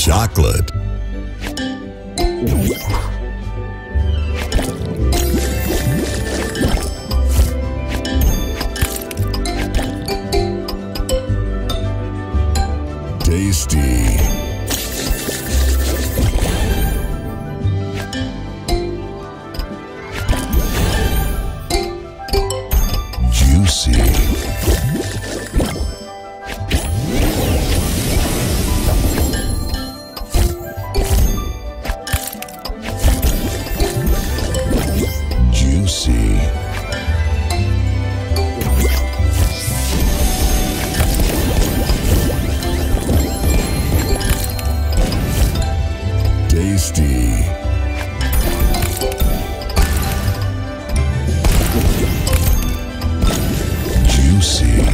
chocolate. Tasty. Tasty. Juicy.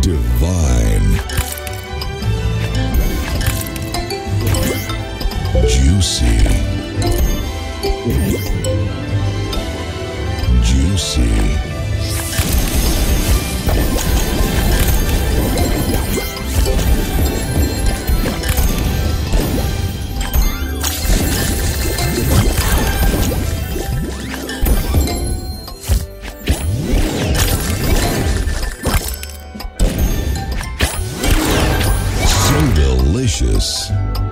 Divine. Juicy. Juicy. So delicious.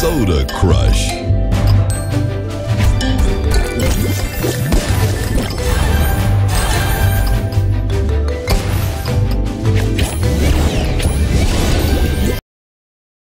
Soda Crush.